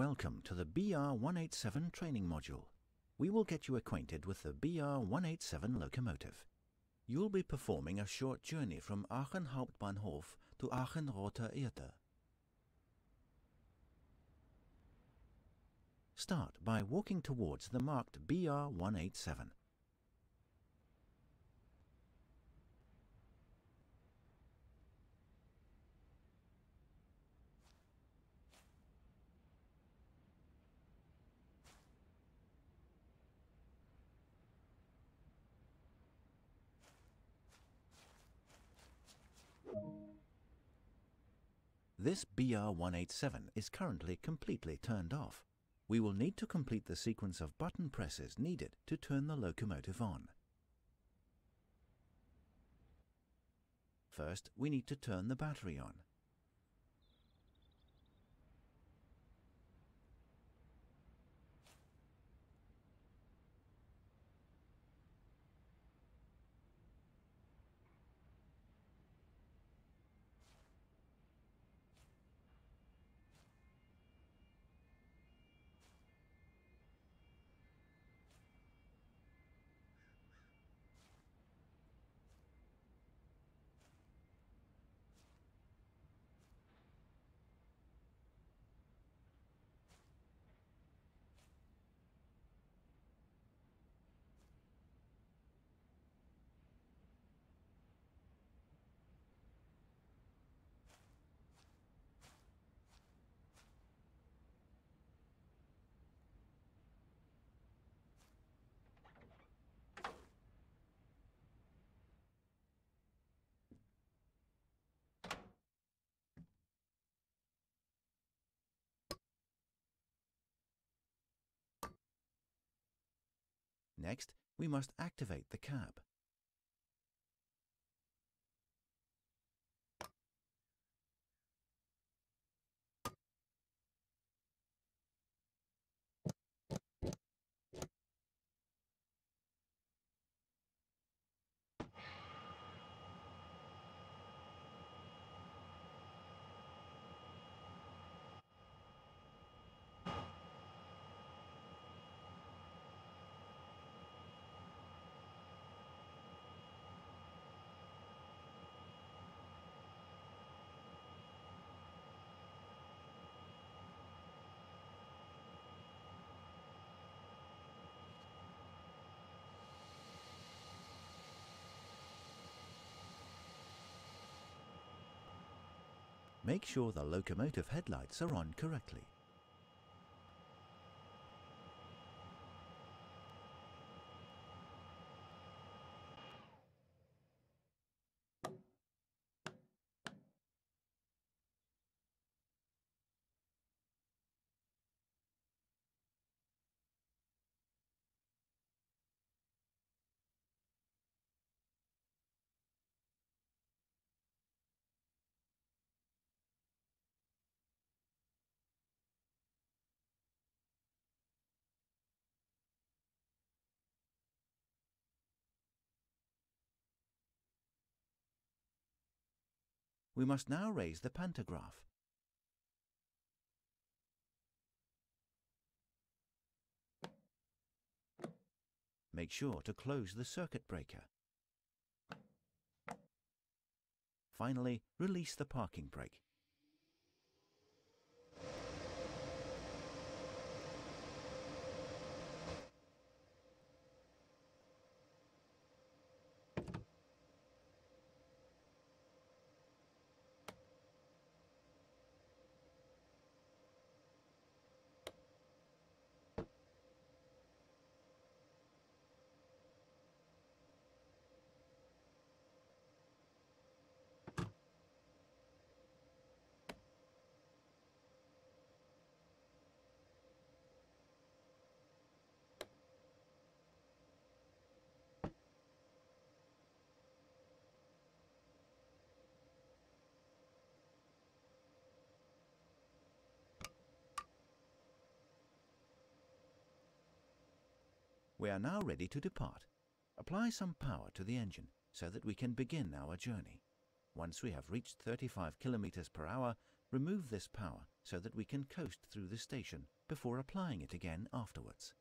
Welcome to the BR-187 training module. We will get you acquainted with the BR-187 locomotive. You'll be performing a short journey from Aachen Hauptbahnhof to Aachen Rote Erde. Start by walking towards the marked BR-187. This BR-187 is currently completely turned off. We will need to complete the sequence of button presses needed to turn the locomotive on. First, we need to turn the battery on. Next, we must activate the cab. Make sure the locomotive headlights are on correctly. We must now raise the pantograph. Make sure to close the circuit breaker. Finally, release the parking brake. We are now ready to depart. Apply some power to the engine so that we can begin our journey. Once we have reached 35 kilometers per hour, Remove this power so that we can coast through the station before applying it again afterwards.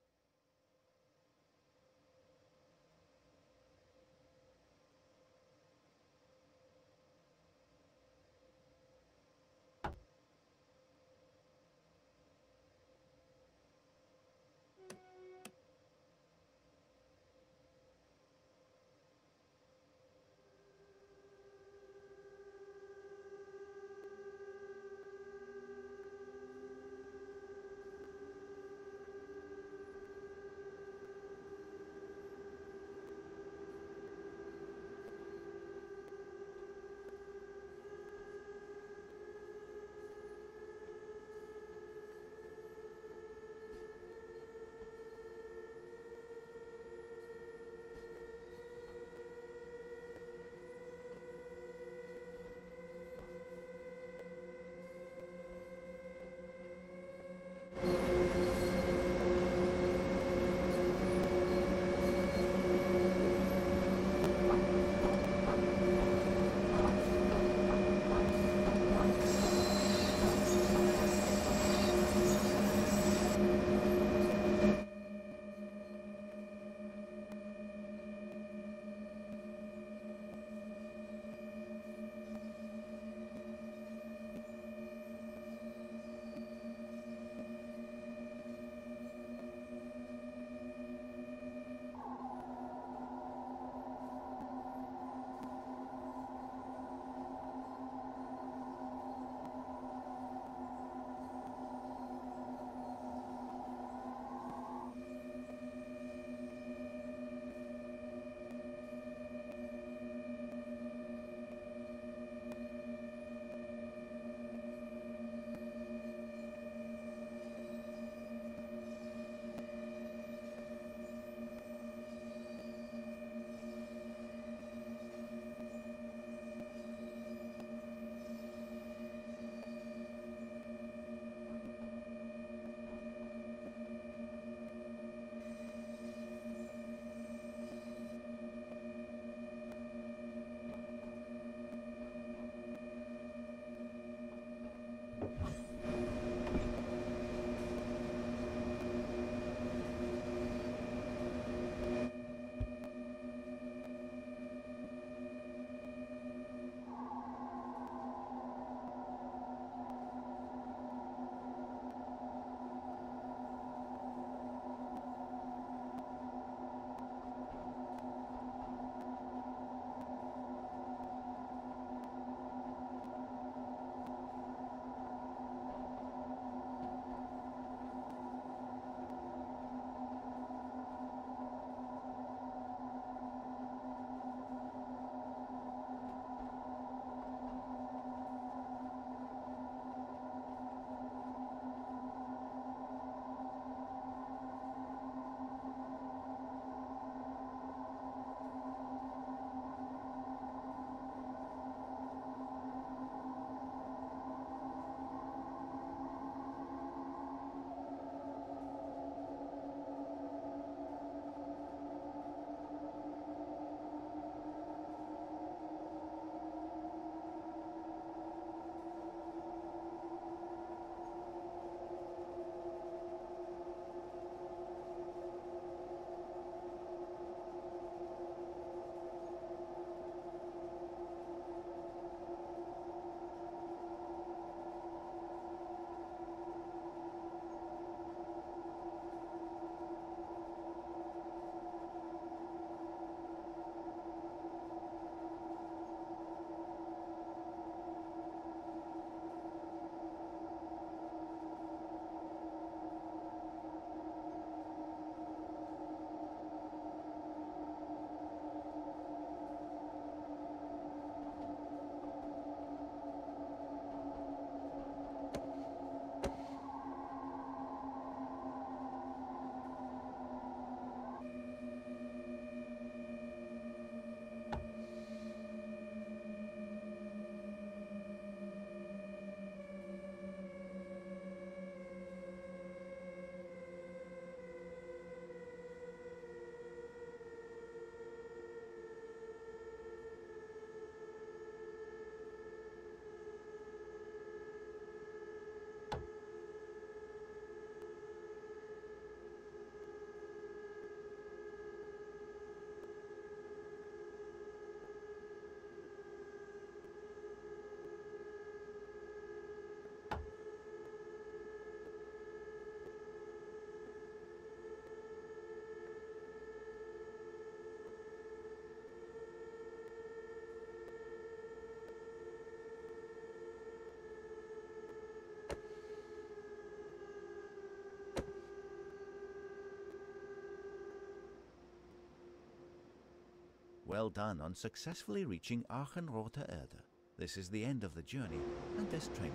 Well done on successfully reaching Aachen Rote Erde. This is the end of the journey and this training.